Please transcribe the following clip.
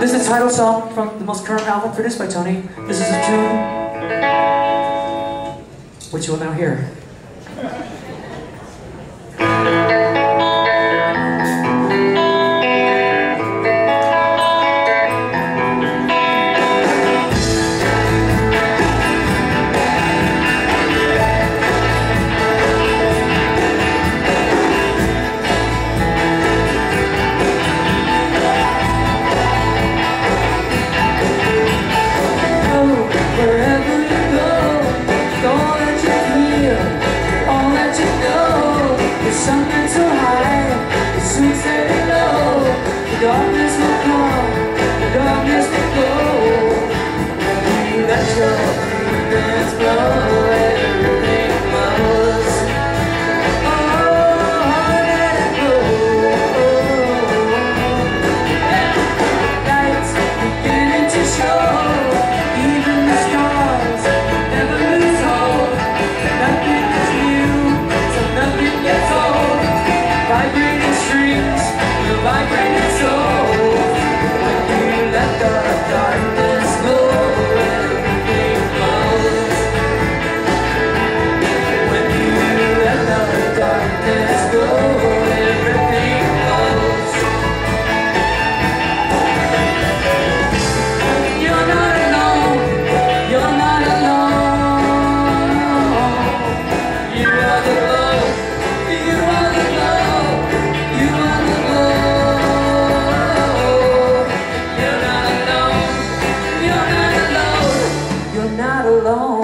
This is the title song from the most current album produced by Tony. This is a tune which you will now hear. you're not alone.